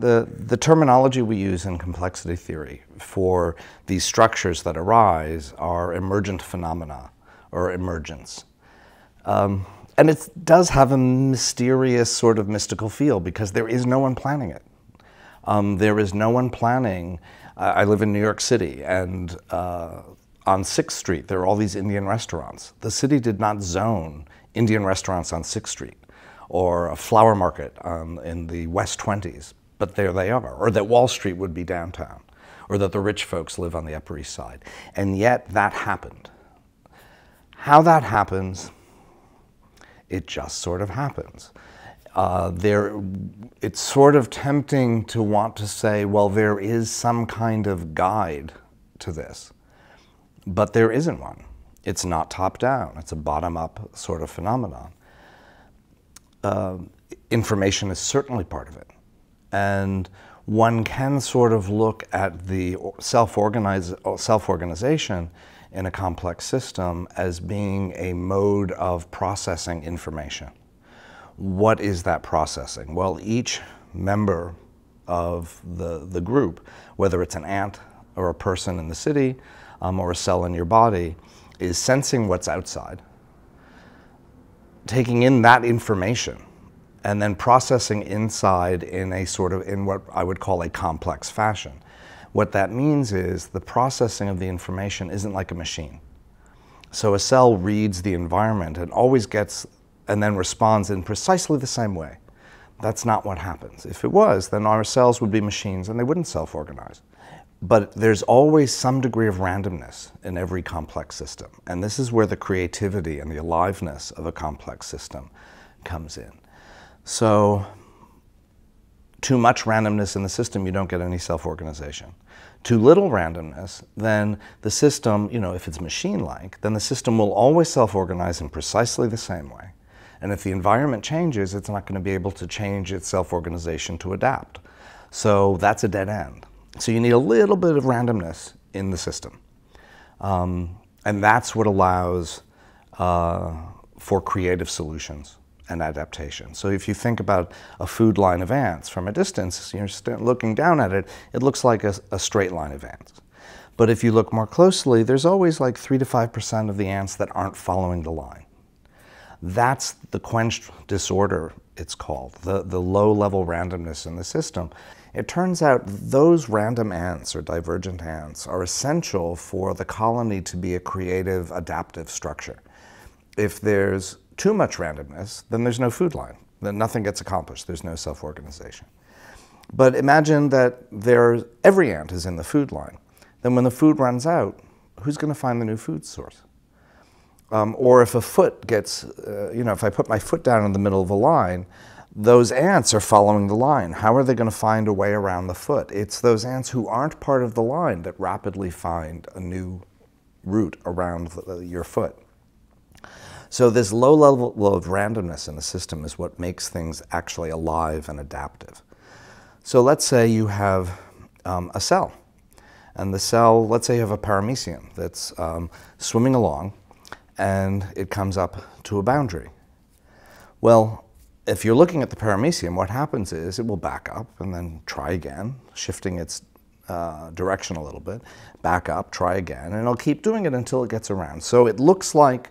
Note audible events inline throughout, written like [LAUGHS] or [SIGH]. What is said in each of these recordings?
The, the terminology we use in complexity theory for these structures that arise are emergent phenomena or emergence. Um, and it does have a mysterious sort of mystical feel because there is no one planning it. Um, there is no one planning. I live in New York City, and uh, on 6th Street, there are all these Indian restaurants. The city did not zone Indian restaurants on 6th Street or a flower market um, in the West 20s, but there they are. Or that Wall Street would be downtown, or that the rich folks live on the Upper East Side. And yet that happened. How that happens, it just sort of happens. Uh, there, it's sort of tempting to want to say, well, there is some kind of guide to this, but there isn't one. It's not top down, it's a bottom up sort of phenomenon. Uh, information is certainly part of it. And one can sort of look at the self-organization in a complex system as being a mode of processing information. What is that processing? Well, each member of the, the group, whether it's an ant or a person in the city um, or a cell in your body, is sensing what's outside, taking in that information, and then processing inside in a sort of, in what I would call a complex fashion. What that means is the processing of the information isn't like a machine. So a cell reads the environment and always gets, and then responds in precisely the same way. That's not what happens. If it was, then our cells would be machines and they wouldn't self-organize. But there's always some degree of randomness in every complex system. And this is where the creativity and the aliveness of a complex system comes in. So too much randomness in the system, you don't get any self-organization. Too little randomness, then the system, you know, if it's machine-like, then the system will always self-organize in precisely the same way. And if the environment changes, it's not going to be able to change its self-organization to adapt. So that's a dead end. So you need a little bit of randomness in the system. Um, and that's what allows uh, for creative solutions and adaptation. So if you think about a food line of ants from a distance, you're looking down at it, it looks like a, a straight line of ants. But if you look more closely, there's always like 3 to 5% of the ants that aren't following the line. That's the quenched disorder, it's called, the, the low-level randomness in the system. It turns out those random ants or divergent ants are essential for the colony to be a creative, adaptive structure. If there's too much randomness, then there's no food line. Then nothing gets accomplished. There's no self-organization. But imagine that there's, every ant is in the food line. Then when the food runs out, who's going to find the new food source? Um, or if a foot gets, uh, you know, if I put my foot down in the middle of a line, those ants are following the line. How are they going to find a way around the foot? It's those ants who aren't part of the line that rapidly find a new route around the, your foot. So this low level of randomness in the system is what makes things actually alive and adaptive. So let's say you have um, a cell. And the cell, let's say you have a paramecium that's um, swimming along and it comes up to a boundary. Well, if you're looking at the paramecium, what happens is it will back up and then try again, shifting its uh, direction a little bit, back up, try again, and it'll keep doing it until it gets around. So it looks like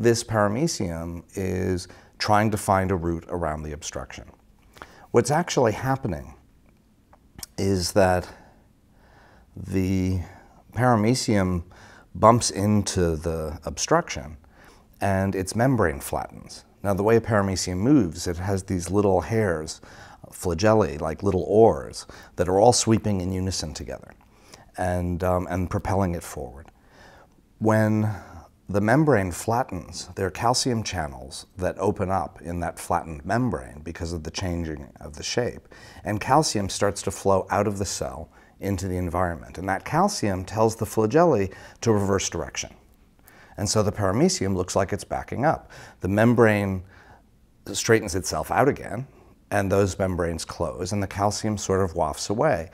this paramecium is trying to find a route around the obstruction. What's actually happening is that the paramecium bumps into the obstruction and its membrane flattens. Now the way a paramecium moves, it has these little hairs, flagellae, like little oars, that are all sweeping in unison together and, um, and propelling it forward. When the membrane flattens. There are calcium channels that open up in that flattened membrane because of the changing of the shape. And calcium starts to flow out of the cell into the environment. And that calcium tells the flagellae to reverse direction. And so the paramecium looks like it's backing up. The membrane straightens itself out again, and those membranes close, and the calcium sort of wafts away.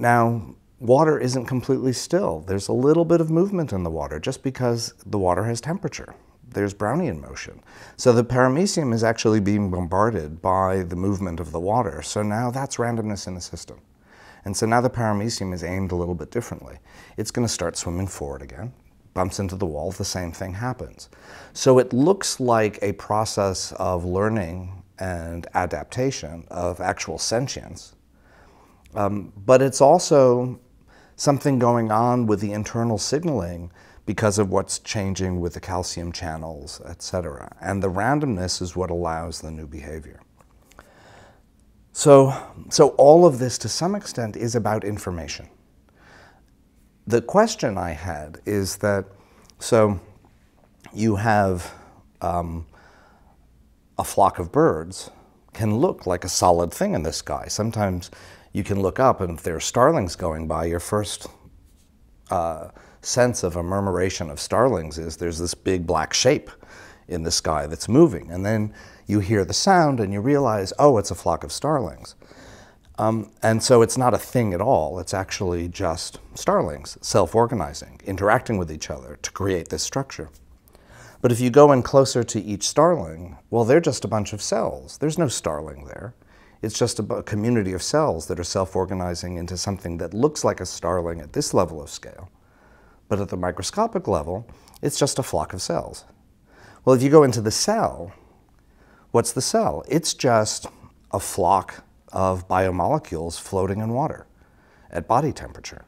Now, water isn't completely still. There's a little bit of movement in the water just because the water has temperature. there's Brownian motion. So the paramecium is actually being bombarded by the movement of the water. So now that's randomness in the system. And so now the paramecium is aimed a little bit differently. It's going to start swimming forward again, bumps into the wall, the same thing happens. So it looks like a process of learning and adaptation of actual sentience, um, but it's also something going on with the internal signaling because of what's changing with the calcium channels, et cetera. And the randomness is what allows the new behavior. So, so all of this to some extent is about information. The question I had is that, so you have um, a flock of birds can look like a solid thing in the sky. Sometimes you can look up and if there are starlings going by, your first uh, sense of a murmuration of starlings is there's this big black shape in the sky that's moving. And then you hear the sound and you realize, oh, it's a flock of starlings. Um, and so it's not a thing at all. It's actually just starlings self-organizing, interacting with each other to create this structure. But if you go in closer to each starling, well, they're just a bunch of cells. There's no starling there. It's just a, community of cells that are self-organizing into something that looks like a starling at this level of scale. But at the microscopic level, it's just a flock of cells. Well, if you go into the cell, what's the cell? It's just a flock of biomolecules floating in water at body temperature,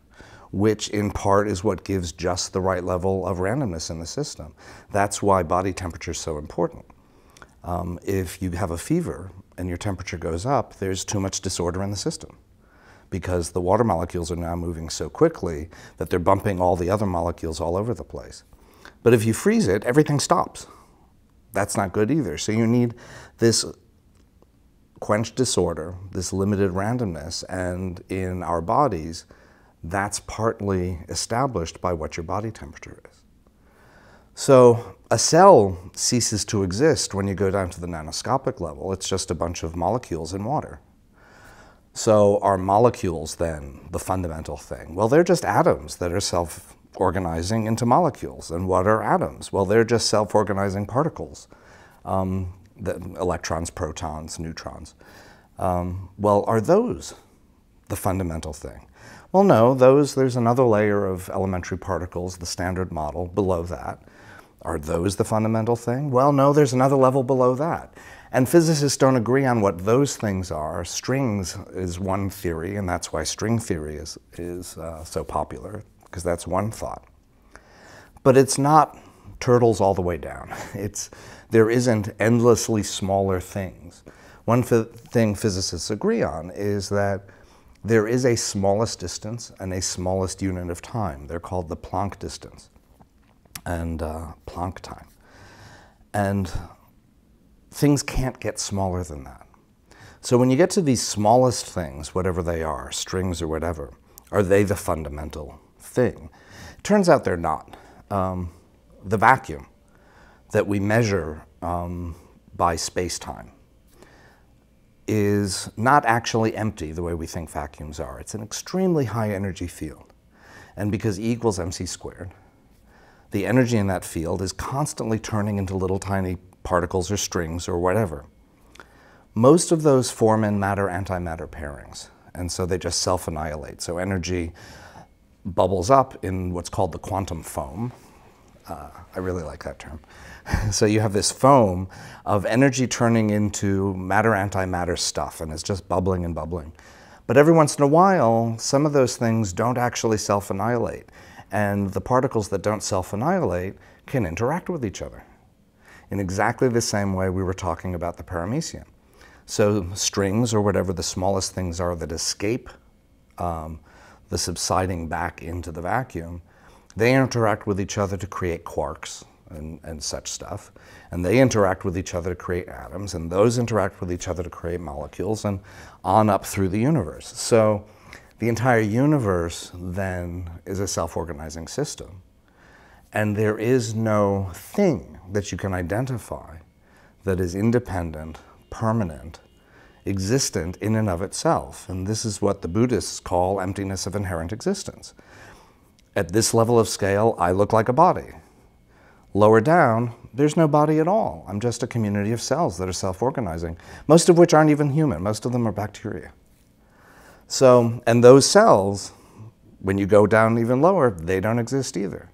which in part is what gives just the right level of randomness in the system. That's why body temperature is so important. Um, if you have a fever and your temperature goes up, there's too much disorder in the system because the water molecules are now moving so quickly that they're bumping all the other molecules all over the place. But if you freeze it, everything stops that's not good either. So you need this quenched disorder, this limited randomness, and in our bodies, that's partly established by what your body temperature is. So a cell ceases to exist when you go down to the nanoscopic level. It's just a bunch of molecules in water. So are molecules then the fundamental thing? Well, they're just atoms that are self organizing into molecules. And what are atoms? Well, they're just self-organizing particles, um, the electrons, protons, neutrons. Um, well, are those the fundamental thing? Well, no, those, there's another layer of elementary particles, the standard model, below that. Are those the fundamental thing? Well, no, there's another level below that. And physicists don't agree on what those things are. Strings is one theory, and that's why string theory is, is uh, so popular because that's one thought. But it's not turtles all the way down. [LAUGHS] It's, there isn't endlessly smaller things. One thing physicists agree on is that there is a smallest distance and a smallest unit of time. They're called the Planck distance and uh, Planck time. And things can't get smaller than that. So when you get to these smallest things, whatever they are, strings or whatever, are they the fundamental thing. Turns out they're not. Um, the vacuum that we measure um, by space-time is not actually empty the way we think vacuums are. It's an extremely high energy field. And because E equals mc squared, the energy in that field is constantly turning into little tiny particles or strings or whatever. Most of those form in matter-antimatter pairings, and so they just self-annihilate. So energy bubbles up in what's called the quantum foam. Uh, I really like that term. [LAUGHS] so you have this foam of energy turning into matter-antimatter stuff, and it's just bubbling and bubbling. But every once in a while, some of those things don't actually self-annihilate. And the particles that don't self-annihilate can interact with each other in exactly the same way we were talking about the paramecium. So strings, or whatever the smallest things are that escape um, the subsiding back into the vacuum, they interact with each other to create quarks and, and such stuff. And they interact with each other to create atoms, and those interact with each other to create molecules, and on up through the universe. So the entire universe then is a self-organizing system. And there is no thing that you can identify that is independent, permanent, existent in and of itself. And this is what the Buddhists call emptiness of inherent existence. At this level of scale, I look like a body. Lower down, there's no body at all. I'm just a community of cells that are self organizing, most of which aren't even human, most of them are bacteria. So, and those cells, when you go down even lower, they don't exist either.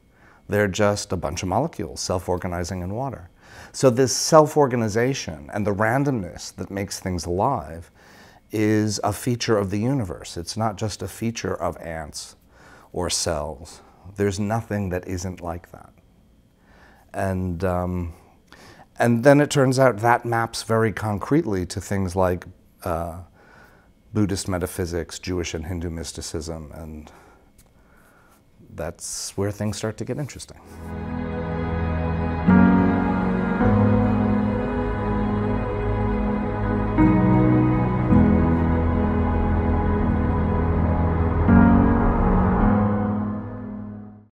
They're just a bunch of molecules self organizing in water. So, this self organization and the randomness that makes things alive is a feature of the universe. It's not just a feature of ants or cells. There's nothing that isn't like that. And, um, and then it turns out that maps very concretely to things like uh, Buddhist metaphysics, Jewish and Hindu mysticism, and that's where things start to get interesting.